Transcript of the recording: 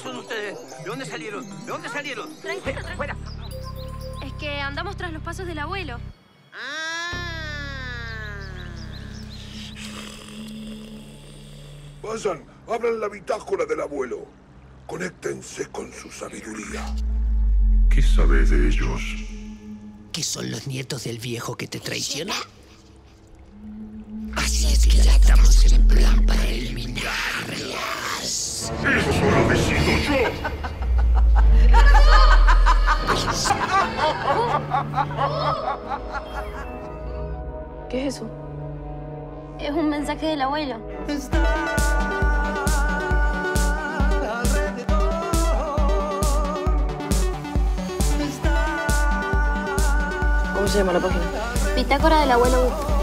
¿Quiénes son ustedes? ¿De dónde salieron? ¿De dónde salieron? Tranquilo, Fuera, fuera. Es que andamos tras los pasos del abuelo. Vayan, abran la bitácora del abuelo. Conéctense con su sabiduría. ¿Qué sabe de ellos? ¿Que son los nietos del viejo que te traiciona? Así es que ya estamos en plan ¿Qué es eso? Es un mensaje del abuelo. ¿Cómo se llama la página? Bitácora del abuelo.